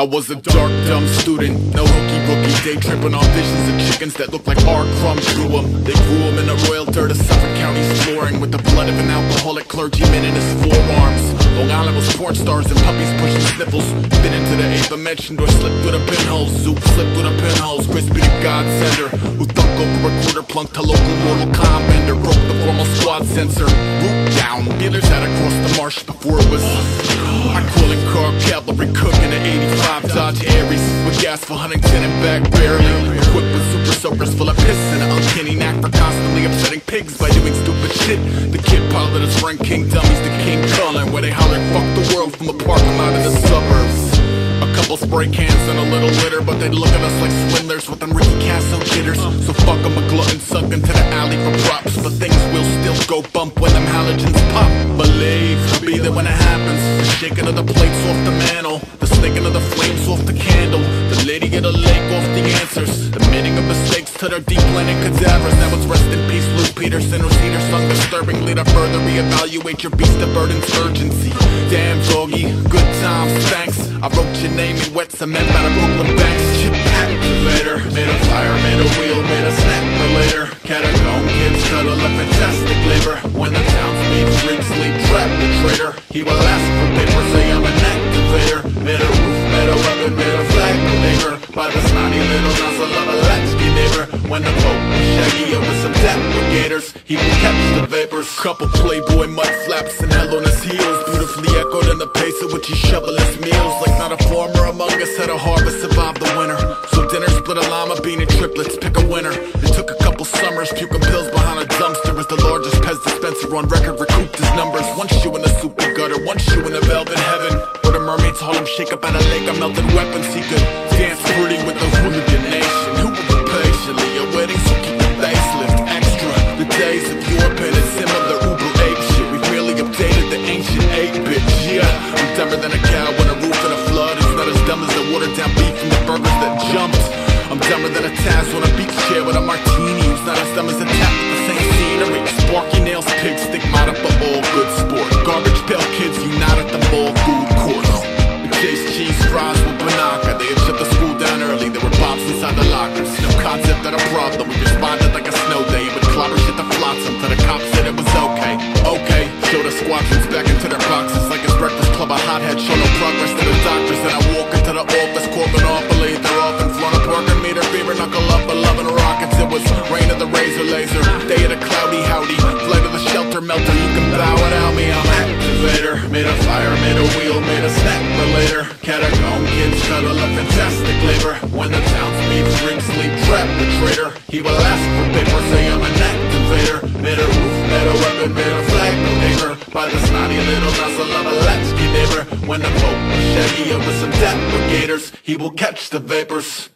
I was a dark, dumb student, no hooky bookie, day tripping on visions of chickens that look like our crumbs grew them. They grew them in the royal dirt of Suffolk County's flooring with the blood of an alcoholic clergyman in his forearms. Long Island was porn stars and puppies pushing sniffles. Been into the I mentioned or slipped through the pinholes. Zoop slipped through the pinholes. Crispy God sender who thunk over a quarter plunk to local Mortal Kombat broke the formal squad sensor. Root down, dealers had across the marsh before it was. Uh, I call it car cavalry at 85. Dodge Aries with gas for Huntington and back barely. Equipped with super soakers full of piss and an uncanny knack for constantly upsetting pigs by doing stupid shit. The kid pilot is Frank King dummies, the King Kullen, where they holler fuck the world from a parking lot in the suburbs. A couple spray cans and a little litter, but they look at us like swindlers with them Ricky Castle jitters. So fuck them a glutton sunk into the alley for props, but things will still go bump when them halogens pop. Believe, I'll be there when it happens. The shaking of the plates off the mantle, the snaking of the flames off the candle. The lady get a lake off the answers, admitting of mistakes to their deep landing cadavers. Now it's rest in peace, Luke Peterson, whose heater sung disturbingly to further reevaluate your beast of burden's urgency. Damn, doggy, good times, thanks. I wrote your name in wet cement by the Brooklyn banks. Activator, made a fire, made a wheel, made a snap later. Catacomb When the was shaggy over some gators, he will catch the vapors. Couple Playboy mud flaps and hell on his heels. Beautifully echoed in the pace at which he shovel his meals. Like not a farmer among us had a harvest survive the winter. So dinner split a llama bean and triplets, pick a winner. It took a couple summers, puking pills behind a dumpster as the largest Pez dispenser on record recouped his numbers. One shoe in the super gutter, one shoe in the velvet heaven. Where the mermaids haul him shake up at a lake of melted weapons. He could dance pretty with the hooligan nation. Who dumber than a cow when a roof in a flood. It's not as dumb as the watered down beef from the burgers that jumped. I'm dumber than a Taz on a laser. Day of the cloudy howdy. Flight of the shelter melter. You can bow without me. I'm activator. Made a fire, made a wheel, made a snack for later. Catacomb kids shuttle a fantastic labor. When the townspeople drink, sleep, trap the traitor. He will ask for paper, say I'm an activator. Made a roof, made a weapon, made a flag believer. By the snotty little nozzle of a latchkey neighbor. When the Pope shaggy over some gators, he will catch the vapors.